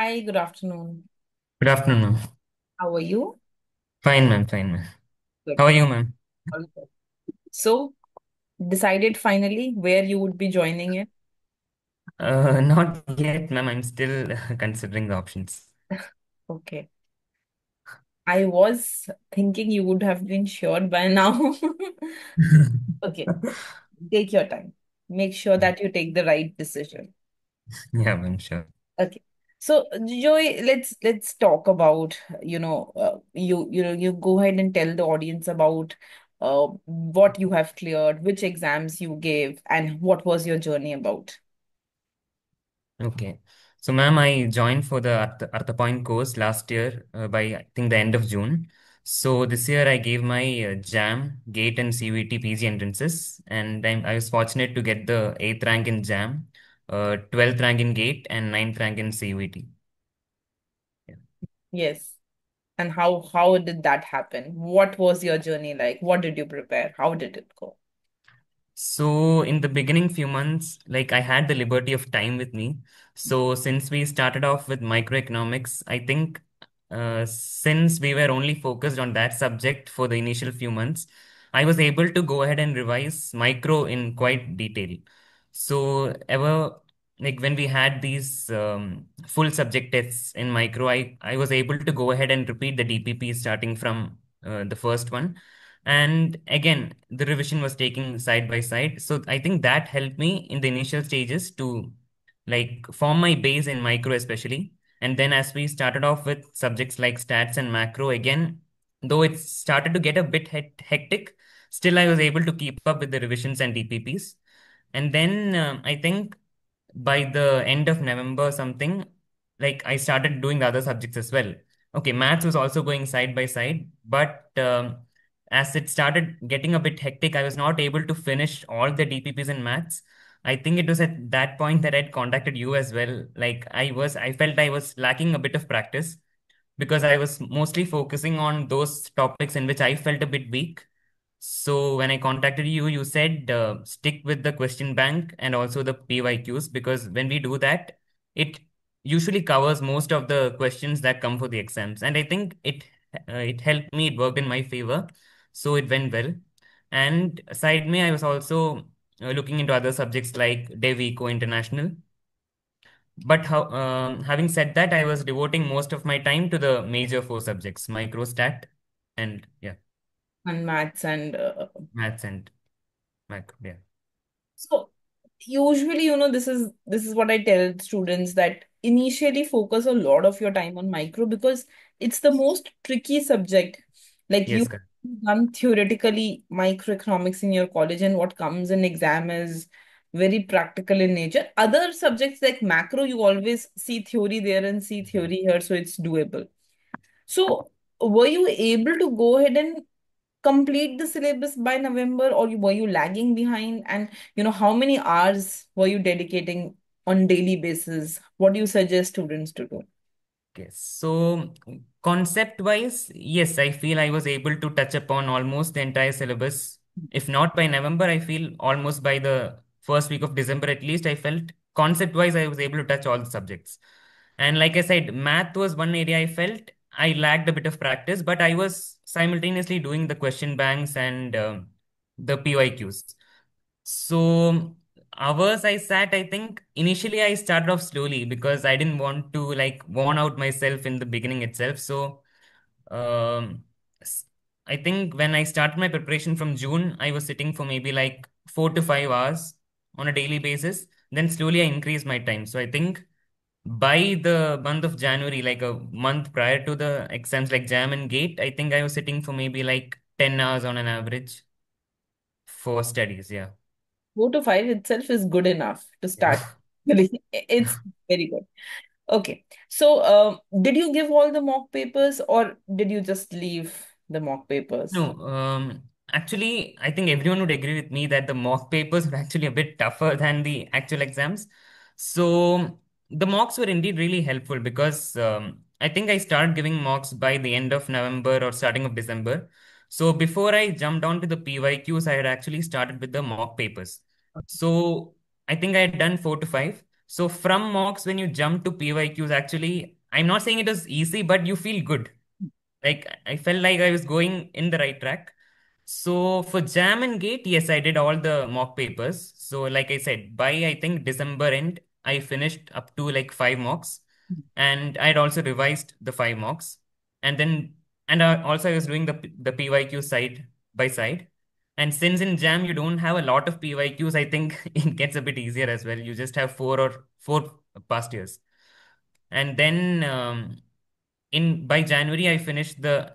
Hi, good afternoon. Good afternoon, ma'am. How are you? Fine, ma'am. Fine, ma'am. Good. How are you, ma'am? all good. So, decided finally where you would be joining it? Uh, not yet, ma'am. I'm still considering the options. Okay. I was thinking you would have been sure by now. Okay, take your time. Make sure that you take the right decision. Yeah, ma'am. Sure. Okay. So, Joe, let's let's talk about, you know, uh, you you know, you go ahead and tell the audience about uh, what you have cleared, which exams you gave, and what was your journey about. Okay. So, ma'am, I joined for the Artha, Artha Point course last year uh, by I think the end of June. So this year I gave my uh, JAM, GATE, and CUET PG entrances, and I'm, I was fortunate to get the eighth rank in JAM, uh, 12th rank in GATE, and ninth rank in. Yeah. Yes. And how how did that happen? What was your journey like? What did you prepare? How did it go? So in the beginning few months, like I had the liberty of time with me. So since we started off with microeconomics, I think uh, since we were only focused on that subject for the initial few months, I was able to go ahead and revise micro in quite detail. So ever like when we had these um, full subject tests in micro, I, I was able to go ahead and repeat the DPP starting from uh, the first one and again, the revision was taking side by side. So I think that helped me in the initial stages to like form my base in micro, especially. And then as we started off with subjects like stats and macro, again, though it started to get a bit hectic, still I was able to keep up with the revisions and DPPs. And then um, I think by the end of November, something like I started doing the other subjects as well. Okay, maths was also going side by side, but um, as it started getting a bit hectic, I was not able to finish all the DPPs in maths. I think it was at that point that I'd contacted you as well. Like I was, I felt I was lacking a bit of practice because I was mostly focusing on those topics in which I felt a bit weak. So when I contacted you, you said uh, stick with the question bank and also the PYQs because when we do that, it usually covers most of the questions that come for the exams. And I think it uh, it helped me. It worked in my favor, so it went well. And aside me, I was also uh, looking into other subjects like Dev Eco International. But how, um, having said that, I was devoting most of my time to the major four subjects, microstat and yeah, And maths and uh, maths and macro. Yeah. so usually, you know, this is this is what I tell students that initially focus a lot of your time on micro because it's the most tricky subject. Like you Yes, correct. done theoretically microeconomics in your college, and what comes in exam is very practical in nature. Other subjects like macro, you always see theory there and see theory here, so it's doable. So, were you able to go ahead and complete the syllabus by November, or were you lagging behind? And you know, how many hours were you dedicating on daily basis? What do you suggest students to do? Okay, so concept wise, yes, I feel I was able to touch upon almost the entire syllabus. If not by November, I feel almost by the first week of December at least, I felt concept wise, I was able to touch all the subjects. And like I said, math was one area I felt I lacked a bit of practice, but I was simultaneously doing the question banks and um, the PYQs. So hours I sat, I think initially I started off slowly because I didn't want to like worn out myself in the beginning itself. So um, I think when I started my preparation from June, I was sitting for maybe like four to five hours on a daily basis. Then slowly I increased my time. So I think by the month of January, like a month prior to the exams like JAM and GATE, I think I was sitting for maybe like 10 hours on an average for studies. Yeah. Four to five itself is good enough to start. Yeah. It's very good. Okay. So, um, did you give all the mock papers or did you just leave the mock papers? No, um, actually, I think everyone would agree with me that the mock papers were actually a bit tougher than the actual exams. So the mocks were indeed really helpful because um, I think I started giving mocks by the end of November or starting of December. So before I jumped on to the PYQs, I had actually started with the mock papers. So I think I had done four to five. So from mocks, when you jump to PYQs, actually, I'm not saying it was easy, but you feel good. Like I felt like I was going in the right track. So for Jam and Gate, yes, I did all the mock papers. So like I said, by I think December end, I finished up to like five mocks, and I had also revised the five mocks, and then and uh, also I was doing the the PYQ side by side. And since in Jam you don't have a lot of PYQs, I think it gets a bit easier as well. You just have four or four past years, and then um, in by January I finished the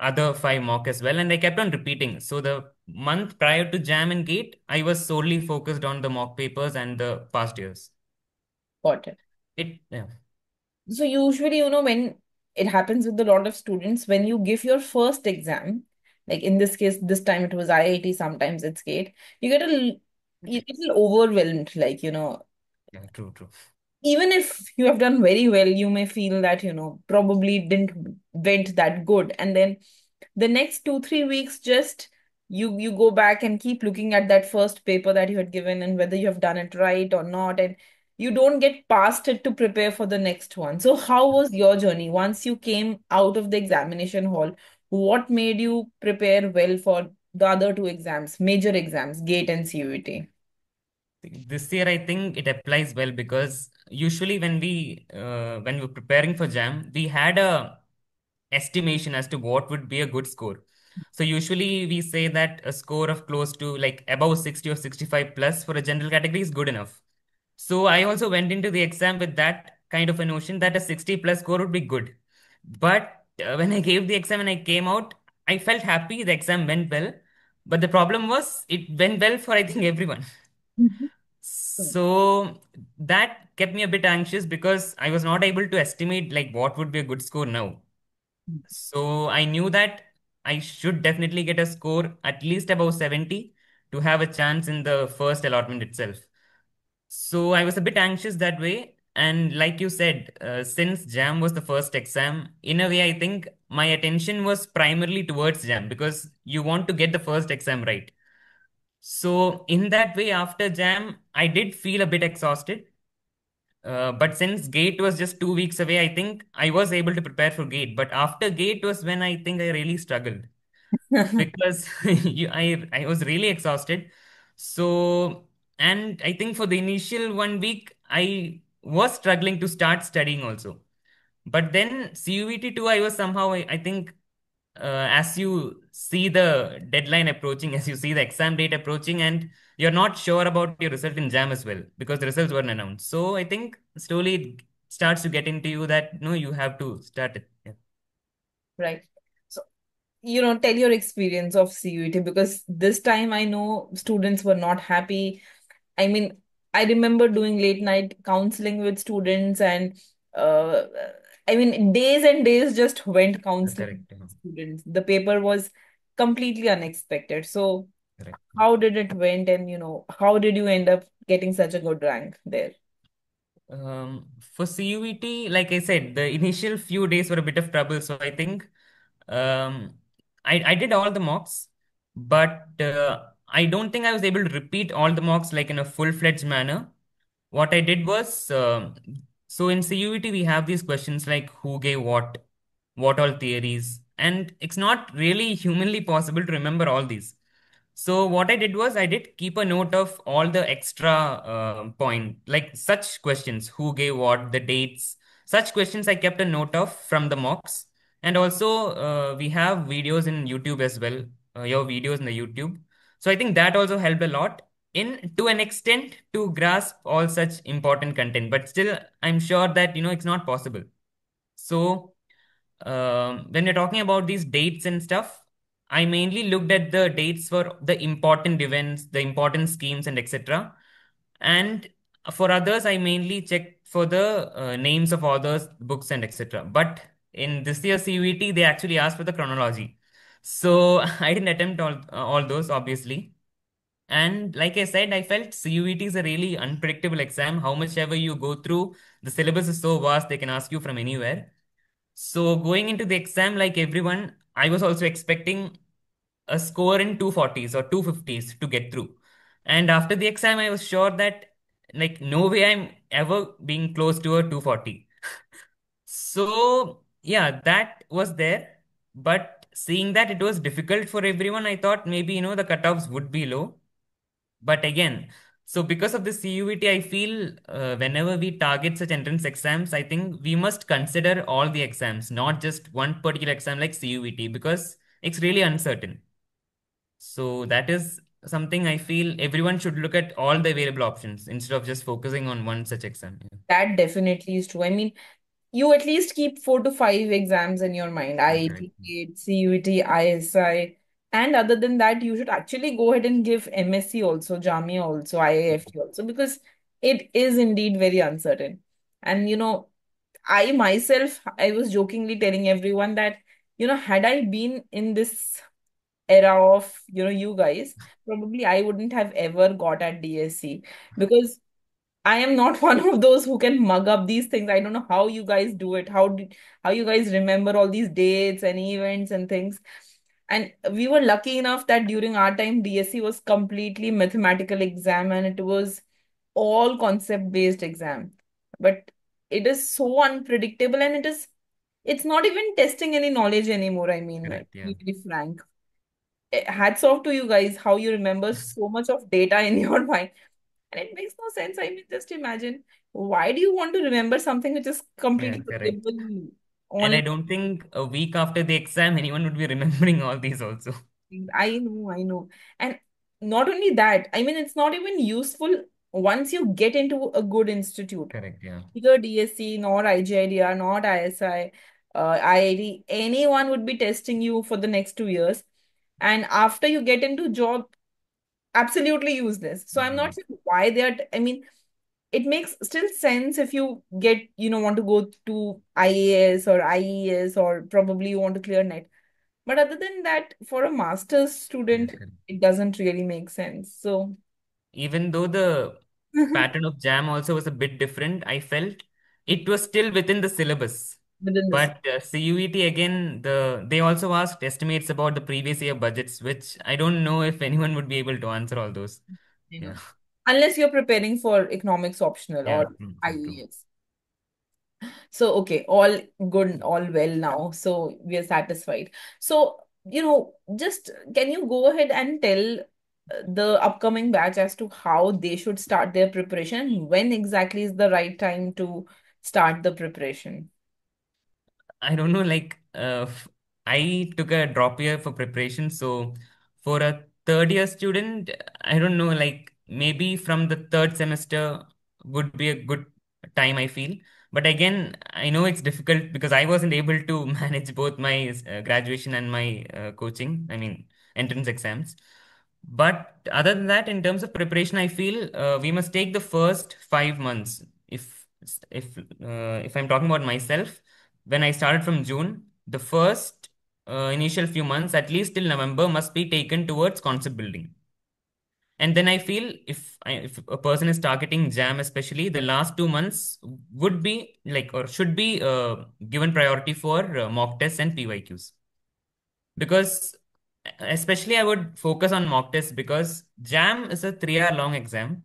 other five mock as well, and I kept on repeating. So the month prior to Jam and Gate, I was solely focused on the mock papers and the past years. Got it. It yeah, So usually, you know, when it happens with a lot of students, when you give your first exam, like in this case, this time it was IIT, sometimes it's GATE, you get a l- you mm-hmm. get a little overwhelmed, like, you know, yeah, true, true. even if you have done very well, you may feel that, you know, probably didn't went that good. And then the next two, three weeks, just you you go back and keep looking at that first paper that you had given and whether you have done it right or not. And you don't get past it to prepare for the next one. So how was your journey once you came out of the examination hall? What made you prepare well for the other two exams, major exams, GATE and CUET? This year, I think it applies well because usually when we uh, when we were preparing for Jam, we had a estimation as to what would be a good score. So usually we say that a score of close to like above 60 or 65 plus for a general category is good enough. So I also went into the exam with that kind of a notion that a 60 plus score would be good. But uh, when I gave the exam and I came out, I felt happy the exam went well. But the problem was it went well for I think everyone. Mhm. So that kept me a bit anxious because I was not able to estimate like what would be a good score now. So I knew that I should definitely get a score at least above 70 to have a chance in the first allotment itself. So I was a bit anxious that way. And like you said, uh, since JAM was the first exam, in a way, I think my attention was primarily towards JAM because you want to get the first exam right. So in that way, after JAM, I did feel a bit exhausted. Uh, but since Gate was just two weeks away, I think I was able to prepare for Gate. But after Gate was when I think I really struggled because you, I I was really exhausted. So and I think for the initial one week, I was struggling to start studying also. But then CUET 2, I was somehow, I, I think, uh, as you see the deadline approaching, as you see the exam date approaching, and you're not sure about your result in JAM as well because the results weren't announced. So I think slowly it starts to get into you that no, you have to start it. Yeah. Right. So, you know, tell your experience of CUET because this time I know students were not happy. I mean, I remember doing late night counseling with students, and uh, I mean, days and days just went counseling Correct. with students. The paper was completely unexpected. So, Correct. how did it went, and you know, how did you end up getting such a good rank there? Um, for CUET, like I said, the initial few days were a bit of trouble. So I think um, I, I did all the mocks, but uh, I don't think I was able to repeat all the mocks like in a full-fledged manner. What I did was, um so in CUET, we have these questions like who gave what, what all theories, and it's not really humanly possible to remember all these. So what I did was I did keep a note of all the extra uh, point, like such questions, who gave what, the dates, such questions I kept a note of from the mocks. And also uh, we have videos in YouTube as well, uh, your videos in the YouTube. So I think that also helped a lot in to an extent to grasp all such important content. But still, I'm sure that you know it's not possible. So um, when you're talking about these dates and stuff, I mainly looked at the dates for the important events, the important schemes, and etc. And for others, I mainly checked for the uh, names of authors, books, and etc. But in this year's CUET, they actually asked for the chronology. So I didn't attempt all all those, obviously. And like I said, I felt CUET is a really unpredictable exam. How much ever you go through, the syllabus is so vast, they can ask you from anywhere. So going into the exam, like everyone, I was also expecting a score in 240s or 250s to get through. And after the exam, I was sure that like no way I'm ever being close to a 240. So, yeah, that was there. But seeing that it was difficult for everyone, I thought maybe, you know, the cutoffs would be low. But again, so because of the CUET, I feel uh, whenever we target such entrance exams, I think we must consider all the exams, not just one particular exam like CUET, because it's really uncertain. So that is something I feel everyone should look at all the available options instead of just focusing on one such exam. That definitely is true. I mean, you at least keep four to five exams in your mind. IIT, GATE, CUET, ISI. And other than that, you should actually go ahead and give MSE also, Jamia also, IIFT also, because it is indeed very uncertain. And, you know, I myself, I was jokingly telling everyone that, you know, had I been in this era of, you know, you guys, probably I wouldn't have ever got at DSE because I am not one of those who can mug up these things. I don't know how you guys do it. How did how you guys remember all these dates and events and things. And we were lucky enough that during our time, DSE was completely mathematical exam and it was all concept based exam. But it is so unpredictable and it is it's not even testing any knowledge anymore. I mean, to Correct. Yeah. be frank. Eh, Hats off to you guys, how you remember so much of data in your mind. And it makes no sense. I mean, just imagine why do you want to remember something which is Yeah, completely correct. available And I don't think a week after the exam, anyone would be remembering all these also. I know, I know. And not only that, I mean, it's not even useful once you get into a good institute. Correct. Yeah. Neither DSE, nor IGIDR, not ISI, uh, IIT, anyone would be testing you for the next two years. And after you get into job, absolutely useless. So I'm not mm-hmm. sure why they are, I mean, it makes still sense if you get, you know, want to go to IAS or IES or probably you want to clear net. But other than that, for a master's student, it doesn't really make sense. So Even though the mm-hmm. pattern of jam also was a bit different, I felt it was still within the syllabus. Within this, But uh, CUET again, the they also asked estimates about the previous year budgets, which I don't know if anyone would be able to answer all those. Yeah. unless you're preparing for economics optional Yeah. or mm. IES. So, okay, all good, all well now. So, we are satisfied. So, you know, just can you go ahead and tell uh, the upcoming batch as to how they should start their preparation? When exactly is the right time to start the preparation? I don't know, like, uh, I took a drop year for preparation. So for a third year student, I don't know, like, maybe from the third semester would be a good time, I feel. But again, I know it's difficult because I wasn't able to manage both my uh, graduation and my uh, coaching, I mean, entrance exams. But other than that, in terms of preparation, I feel uh, we must take the first five months. If if uh, if I'm talking about myself, when I started from June, the first uh, initial few months, at least till November, must be taken towards concept building. And then I feel if I, if a person is targeting JAM, especially the last two months would be like or should be uh, given priority for uh, mock tests and PYQs because especially I would focus on mock tests because JAM is a three hour long exam.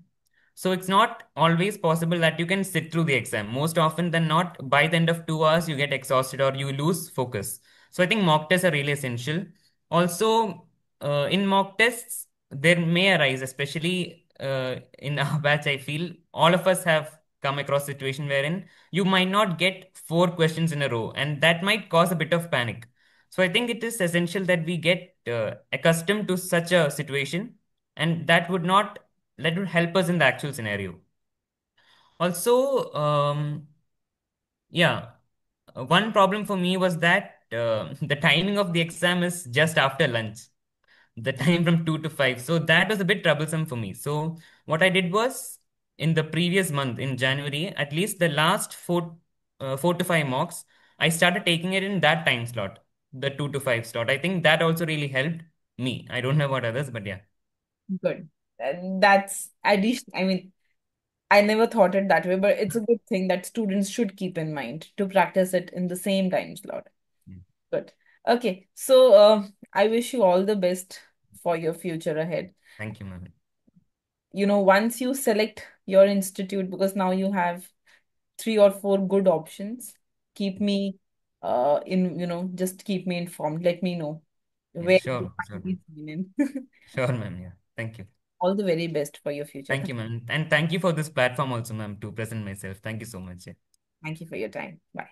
So it's not always possible that you can sit through the exam. Most often than not, by the end of two hours, you get exhausted or you lose focus. So I think mock tests are really essential. Also, uh, in mock tests, there may arise, especially uh, in our batch, I feel all of us have come across situation wherein you might not get four questions in a row, and that might cause a bit of panic. So I think it is essential that we get uh, accustomed to such a situation, and that would not that would help us in the actual scenario. Also, um, yeah, uh, one problem for me was that uh, the timing of the exam is just after lunch, the time from two to five. So that was a bit troublesome for me. So what I did was in the previous month in January, at least the last four uh, four to five mocks, I started taking it in that time slot, the two to five slot. I think that also really helped me. I don't know about others, but yeah. Good. And that's addition. I mean, I never thought it that way, but it's a good thing that students should keep in mind to practice it in the same time slot. Mm. Good. Okay. So, uh, I wish you all the best for your future ahead. Thank you, ma'am. You know, once you select your institute because now you have three or four good options. Keep me uh in, you know, just keep me informed. Let me know Yeah, where you sure, sure, ma'am. Sure, ma'am. Yeah. Thank you. All the very best for your future. Thank you, ma'am. And thank you for this platform also, ma'am, to present myself. Thank you so much. Yeah. Thank you for your time. Bye.